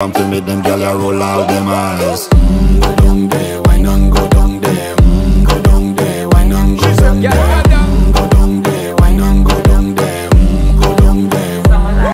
Come to meet them gyal a roll out them eyes. Mm, go down there, why not go down there? Mm, go down there, why not go down there?